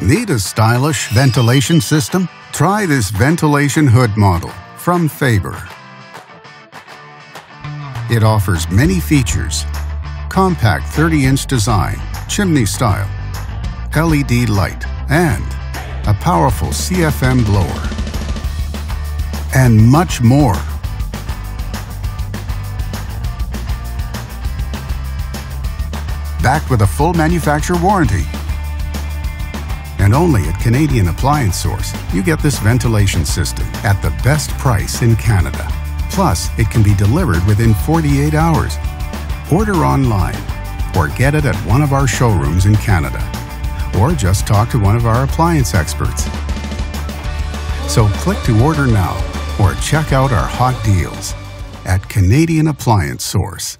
Need a stylish ventilation system? Try this ventilation hood model from Faber. It offers many features. Compact 30-inch design, chimney style, LED light, and a powerful CFM blower. And much more. Backed with a full manufacturer warranty. And only at Canadian Appliance Source, you get this ventilation system at the best price in Canada. Plus, it can be delivered within 48 hours. Order online or get it at one of our showrooms in Canada. Or just talk to one of our appliance experts. So click to order now or check out our hot deals at Canadian Appliance Source.